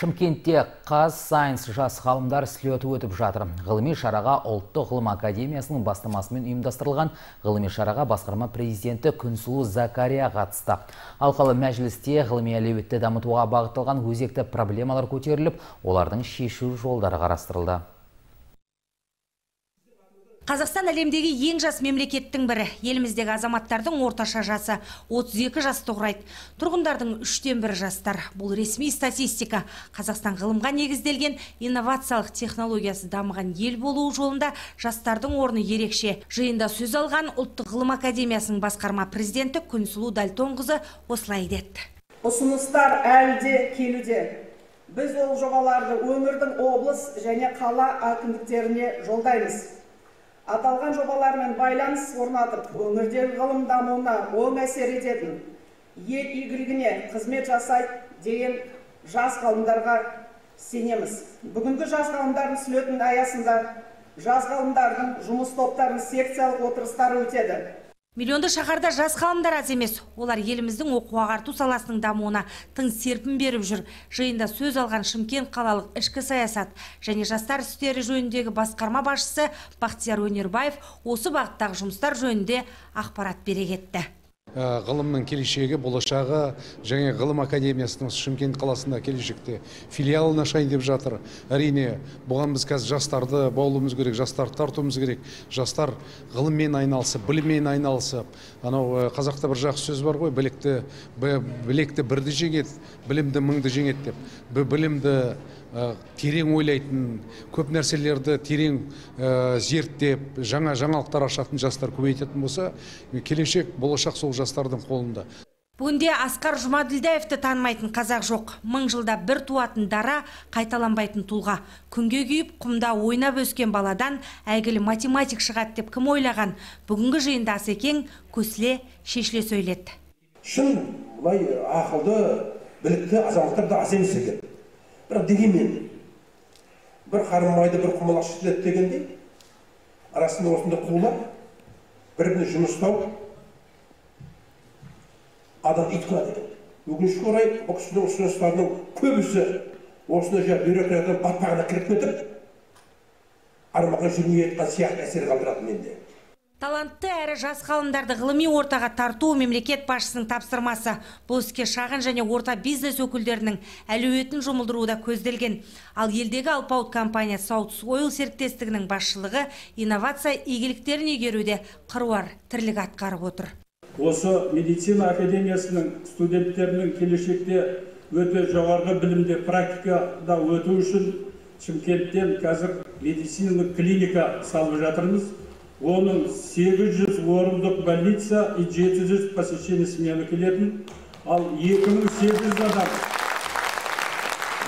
Шымкентте қаз сайынс жас ғалымдар слеті өтіп жатыр. Ғылыми шараға ұлттық ғылым академиясының бастамасымен ұйымдастырылған ғылыми шараға басқарма президенті Күнсұлу Закария қатысты. Алқалы мәжілісте ғылыми әлеуетті дамытуға бағытталған өзекті проблемалар көтеріліп, олардың шешу жолдары қарастырылды. Қазақстан әлемдегі ең жас мемлекеттің бірі. Еліміздегі азаматтардың орташа жасы 32 жасты құрайды. Тұрғындардың үштен бірі жастар. Бұл ресми статистика. Қазақстан ғылымға негізделген инновациялық технологиясы дамыған ел болуы жолында жастардың орны ерекше. Жиында сөз алған ұлттық ғылым академиясының басқарма президенті Күнсұлу Дальтонқызы осылай деді. Ұсыныстар әлі де келуде. Біз ол жобаларды өңірдің облыс және қала әкімдіктеріне жолдаймыз аталған жобалармен байланыс орнатып өңірдегі ғылым дамуына оң әсер ететін ел игілігіне қызмет жасайды деген жас ғалымдарға сенеміз. Бүгінгі жас ғалымдардың слетінің аясында жас ғалымдардың жұмыс топтарының секциялық отырыстары өтеді. Миллионды шаһарда жас ғалымдар аз емес. Олар еліміздің оқу ағарту саласының дамуына тың серпін беріп жүр. Жиында сөз алған Шымкент қалалық ішкі саясат және жастар істері жөніндегі басқарма басшысы Бақтияр Өнербаев осы бағыттағы жұмыстар жөнінде ақпарат бере кетті. Ә, ғылымның келешегі болашағы және ғылым академиясының шымкент қаласында келешекте филиалын ашайын деп жатыр. Әрине бұған біз қазір жастарды баулуымыз керек жастарды тартуымыз керек. Жастар ғылыммен айналысып біліммен айналысып. Анау ә, қазақта бір жақсы сөз бар ғой білікті білекті бірді жеңеді білімді мыңды жеңеді деп. Білімді терең ойлайтын көп нәрселерді терең зерттеп жаңа жаңалықтар ашатын жастар көбейтетін болса келешек болашақ сол жастардың қолында Бүгінде Асқар Жұмаділдаевты танымайтын қазақ жоқ. Мың жылда бір туатын дара, қайталанбайтын тұлға. Күнге күйіп, құмда ойнап өскен баладан әйгілі математик шығады деп кім ойлаған? Бүгінгі жиында Асекең көсіле шешіле сөйледі. Шын бұлай ақылды, білікті азаматтар да аз емес екен бірақ дегенмен бір қарын майды бір құмалақ ішіледі дегендей арасында осындай қулар бір біріне жұмыс тауып адам ит қылады екен өкінішке орай бұл кісінің ұсыныстарының көбісі осындай жаңағы бюрократияның батпағына кіріп кетіп армаға жүрмей жатқан сияқты әсер қалдырады менде Талантты әрі жас ғалымдарды ғылыми ортаға тарту мемлекет басшысының тапсырмасы. Бұл іске шағын және орта бизнес өкілдерінің әлеуетін жұмылдыруда көзделген. Ал елдегі алпауыт компания South Oil серіктестігінің басшылығы инновация игіліктерін игеруде қыруар тірлік атқарып отыр. Осы медицина академиясының студенттерінің келешекте өте жоғарғы білімде практикада өту үшін Шымкенттен қазір медициналық клиника салып жатырмыз оның 800 орындық больница и 700 посещение смены келетін. Ал 2800 адам.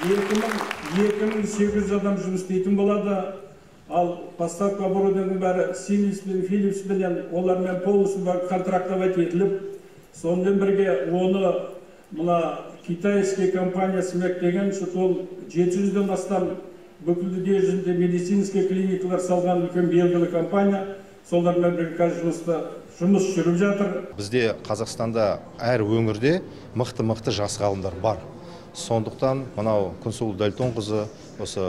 2800 адам жұмыс істейтін болады. Ал поставка оборудованиенің бәрі симис пен филипс пенен олармен полностью контрактовать етіліп сонымен бірге оны мына китайский компания смек деген сол 700-ден астам бүкіл дүние жүзінде медицинский клиникалар салған үлкен белгілі компания. Солармен бірге қазір жұмыста жұмыс жүріп жатыр. Бізде қазақстанда әр өңірде мықты мықты жас ғалымдар бар. Сондықтан мынау күнсұлу дәлтонқызы осы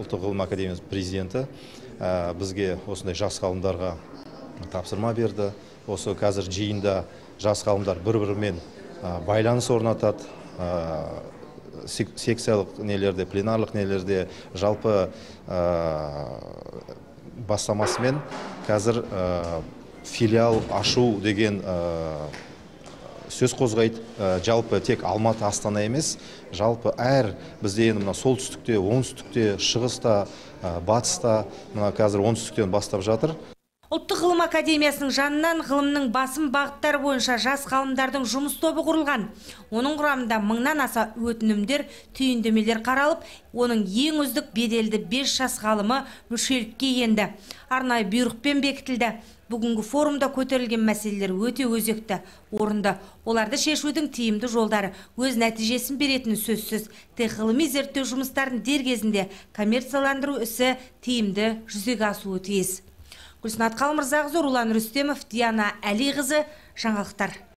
ұлттық ғылым академиясының президенті бізге осындай жас ғалымдарға тапсырма берді. Осы қазір жиында жас ғалымдар бір бірімен байланыс орнатады. Секциялық нелерде пленарлық нелерде жалпы бастамасымен қазір филиал ашу деген сөз қозғайды. Жалпы тек алматы астана емес жалпы әр бізде енді мына солтүстікте оңтүстікте шығыста батыста мына қазір оңтүстіктен бастап жатыр. Ұлттық ғылым академиясының жанынан ғылымның басым бағыттары бойынша жас ғалымдардың жұмыс тобы құрылған. Оның құрамында мыңнан аса өтінімдер, түйіндемелер қаралып, оның ең үздік беделді 5 жас ғалымы мүшелікке енді. Арнайы бұйрықпен бекітілді. Бүгінгі форумда көтерілген мәселелер өте өзекті, орынды. Оларды шешудің тиімді жолдары өз нәтижесін беретіні сөзсіз. Тек ғылыми зерттеу жұмыстарын дер кезінде коммерцияландыру ісі тиімді жүзеге асуы тиіс. Гүлсінат Қалмырзағызы, Рулан Рүстемов, Диана Әлиқызы, жаңалықтар.